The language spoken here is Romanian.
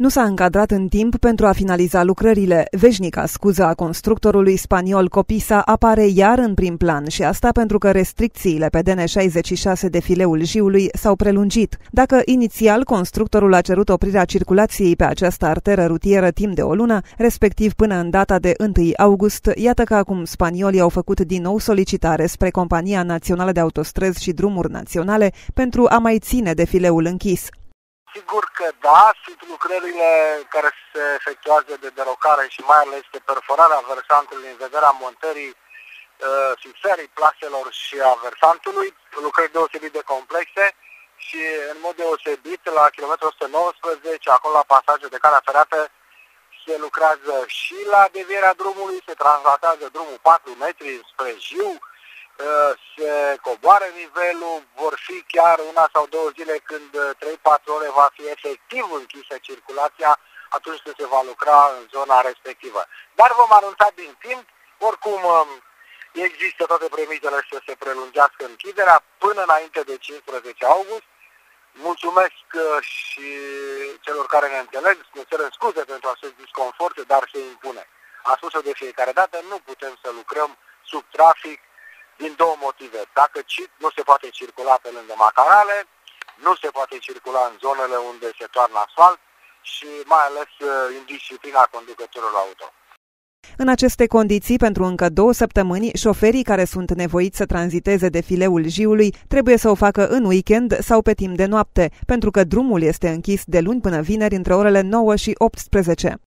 nu s-a încadrat în timp pentru a finaliza lucrările. Veșnica scuză a constructorului spaniol Copisa apare iar în prim plan și asta pentru că restricțiile pe DN66 de fileul Jiului s-au prelungit. Dacă inițial constructorul a cerut oprirea circulației pe această arteră rutieră timp de o lună, respectiv până în data de 1 august, iată că acum spaniolii au făcut din nou solicitare spre Compania Națională de Autostrăzi și Drumuri Naționale pentru a mai ține de fileul închis. Sigur că da, sunt lucrările care se efectuează de derocare și mai ales de perforarea versantului în vederea montării uh, fixării plaselor și a versantului, lucrări deosebit de complexe și în mod deosebit la kilometrul 119, acolo la pasaje de calea ferată, se lucrează și la devierea drumului, se translatează drumul 4 metri spre Jiu, se coboară nivelul, vor fi chiar una sau două zile când 3-4 ore va fi efectiv închisă circulația atunci când se va lucra în zona respectivă. Dar vom anunța din timp, oricum um, există toate premisele să se prelungească închiderea până înainte de 15 august. Mulțumesc uh, și celor care ne înțeleg, ne cerem scuze pentru acest disconfort, dar se impune. Am spus-o de fiecare dată, nu putem să lucrăm sub trafic din două motive. Dacă nu se poate circula pe lângă macarale, nu se poate circula în zonele unde se toarnă asfalt și mai ales uh, indisciplina conducătorilor auto. În aceste condiții, pentru încă două săptămâni, șoferii care sunt nevoiți să tranziteze de fileul Jiului trebuie să o facă în weekend sau pe timp de noapte, pentru că drumul este închis de luni până vineri între orele 9 și 18.